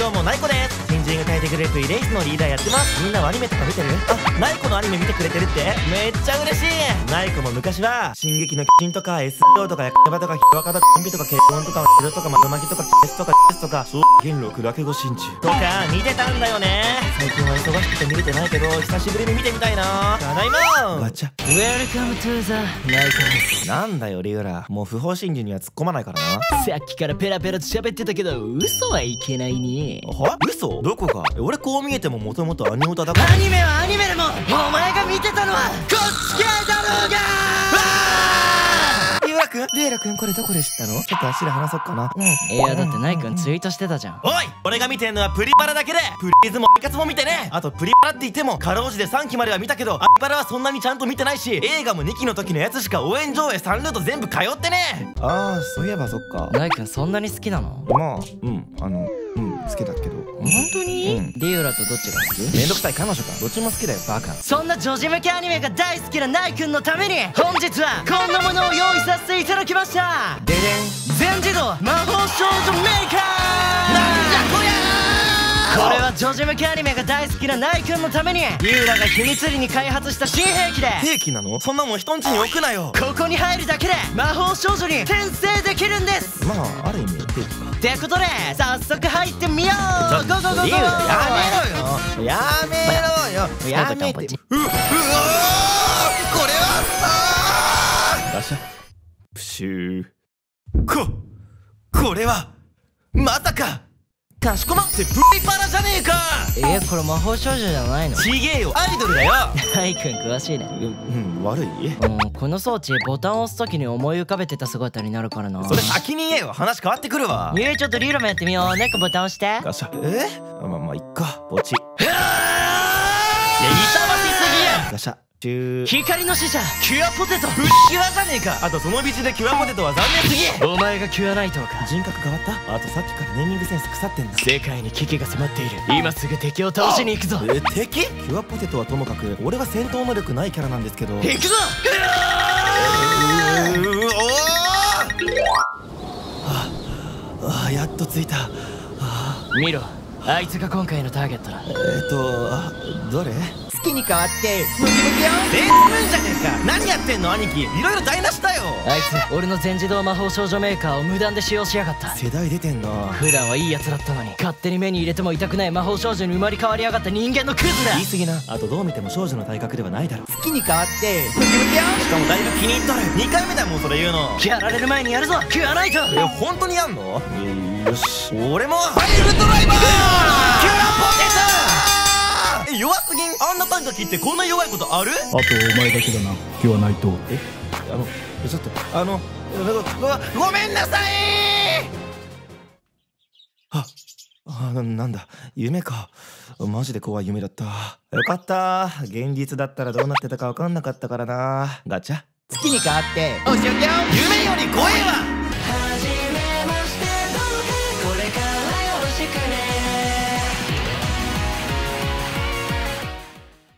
どうもナイコです。てくれるプリレイスのリーダーやってます。みんなはアニメとか見てる？あナイコのアニメ見てくれてるって？めっちゃ嬉しい。ナイコも昔は進撃のキンとか SO とかヤカバとかヒワカとかコンビとかケコンとかヒロとかマトマキとかケスとかケスとかそう元禄落語心中とか見てたんだよね。最近は忙しくて見れてないけど久しぶりに見てみたいな。ただいまガチャ。Welcome to the Night なんだよリュウラ。もう不法侵入には突っ込まないからな。さっきからペラペラと喋ってたけど嘘はいけないね。は？嘘？どこか俺こう見えてももともとアニオタだから。アニメはアニメでもお前が見てたのはこっち系だろうがリュウラくんリュウラくんこれどこで知ったの？ちょっと足で話そっかな。うん。いやだってナイ君ツイートしてたじゃん。おい俺が見てんのはプリパラだけでプリーズも部活も見てね。あとプリパラって言ってもかろうじて3期までは見たけどアニパラはそんなにちゃんと見てないし映画も2期の時のやつしか応援上映3ルート全部通ってね。ああそういえばそっか。ナイ君そんなに好きなの？まあうんあのうん好きだけど。本当に、うん。リュウラとどっちが好き？めんどくさい彼女か。どっちも好きだよバカ。そんな女児向けアニメが大好きなナイ君のために本日はこんなものを用意させていただきました。ででん。全自動魔法少女メーカー。こりゃこれは女児向けアニメが大好きなナイ君のためにユーラが秘密裏に開発した新兵器で。兵器なの？そんなもん人んちに置くなよ。ここに入るだけで魔法少女に転生できるんです。まあある意味ってことで早速入ってみよう。やめろよ。やめろよ。やめて。ううこれはさガシャプシュー。ここれはまさかかしこまってプリパラじゃねえか。えこれ魔法少女じゃないの？ちげえよ。アイドルだよ。ナイ君詳しいね。うん、うん、悪い？うんこの装置ボタンを押す時に思い浮かべてた姿になるからな。それ先に言えよ。話変わってくるわ。えー、ちょっとリーラもやってみよう。猫ボタン押して。ガシャ。え？まあまあいっか。ポチいや痛ましすぎやガシャ光の使者キュアポテト。プキュアじゃねえか。あとその道でキュアポテトは残念すぎ。お前がキュアナイトか。人格変わった？あとさっきからネーミングセンス腐ってんだ。世界に危機が迫っている。今すぐ敵を倒しに行くぞ。え敵？キュアポテトはともかく俺は戦闘能力ないキャラなんですけど。行くぞ。うああやっと着いた。見ろあいつが今回のターゲットだ。えっ、とあどれ？好きに変わってムキムキよ全然じゃねえか。何やってんの兄貴？いろいろ台無しだよ。あいつ俺の全自動魔法少女メーカーを無断で使用しやがった。世代出てんな普段はいいやつだったのに勝手に目に入れても痛くない魔法少女に生まれ変わりやがった人間のクズだ。言い過ぎな。あとどう見ても少女の体格ではないだろ。好きに変わってムキムキよしかもだいぶ気に入っとる。2回目だもんそれ言うの。やられる前にやるぞ。キュアナイトえ本当にやんの？よし俺もハイブドライバーキュアポテトえ弱すぎんあんな短歌切ってこんな弱いことある？あとお前だけだな。気はないとえあのちょっとあのごめんなさいああななんだ。夢か。マジで怖い夢だった。よかった。現実だったらどうなってたか分かんなかったからな。ガチャ。好きに変わっておしおき夢より怖えれからよろしくね